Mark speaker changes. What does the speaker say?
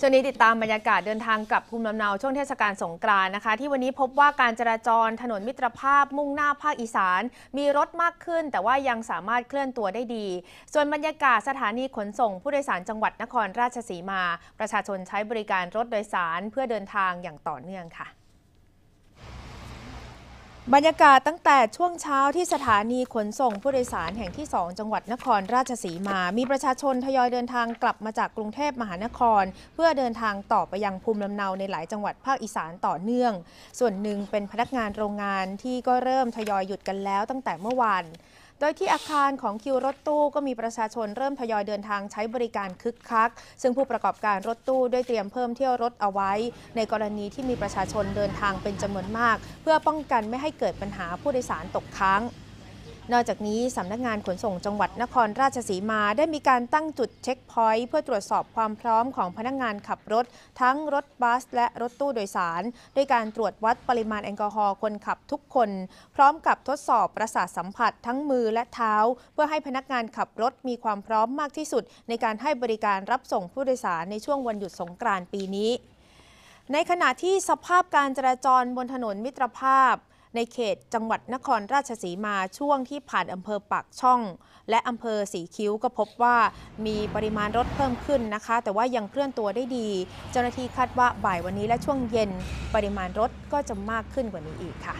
Speaker 1: ช่วงนี้ติดตามบรรยากาศเดินทางกลับภูมิลำเนาช่วงเทศกาลสงกรานต์นะคะ ที่วันนี้พบว่าการจราจรถนนมิตรภาพมุ่งหน้าภาคอีสาน มีรถมากขึ้น แต่ว่ายังสามารถเคลื่อนตัวได้ดี ส่วนบรรยากาศสถานีขนส่งผู้โดยสารจังหวัดนครราชสีมา ประชาชนใช้บริการรถโดยสารเพื่อเดินทางอย่างต่อเนื่องค่ะ บรรยากาศตั้งแต่ช่วงเช้าที่สถานีขนส่งผู้โดยสารแห่งที่ 2 จังหวัดนครราชสีมา มีประชาชนทยอยเดินทางกลับมาจากกรุงเทพมหานคร เพื่อเดินทางต่อไปยังภูมิลำเนาในหลายจังหวัดภาคอีสานต่อเนื่อง ส่วนหนึ่งเป็นพนักงานโรงงานที่ก็เริ่มทยอยหยุดกันแล้วตั้งแต่เมื่อวาน ดยที่อาคารของคิวรถตู้ก็มีประชาชนเริ่มทยอยเดินทางใช้บริการคึกคัก ซึ่งผู้ประกอบการรถตู้ได้เตรียมเพิ่มเที่ยวรถเอาไว้ ในกรณีที่มีประชาชนเดินทางเป็นจำนวนมาก เพื่อป้องกันไม่ให้เกิดปัญหาผู้โดยสารตกค้าง นอกจากนี้สำนักงานขนส่งจังหวัดนครราชสีมาได้มีการตั้งจุดเช็คพอยต์เพื่อตรวจสอบความพร้อมของพนักงานขับรถ ทั้งรถบัส และรถตู้โดยสาร ด้วยการตรวจวัดปริมาณแอลกอฮอล์คนขับทุกคน พร้อมกับทดสอบประสาทสัมผัสทั้งมือและเท้า เพื่อให้พนักงานขับรถมีความพร้อมมากที่สุด ในการให้บริการรับส่งผู้โดยสารในช่วงวันหยุดสงกรานต์ปีนี้ ในขณะที่สภาพการจราจรบนถนนมิตรภาพ ในเขตจังหวัดนครราชสีมาช่วงที่ผ่านอำเภอปากช่อง และอำเภอสีคิ้วก็พบว่ามีปริมาณรถเพิ่มขึ้นนะคะ แต่ว่ายังเคลื่อนตัวได้ดี เจ้าหน้าที่คาดว่าบ่ายวันนี้และช่วงเย็น ปริมาณรถก็จะมากขึ้นกว่านี้อีกค่ะ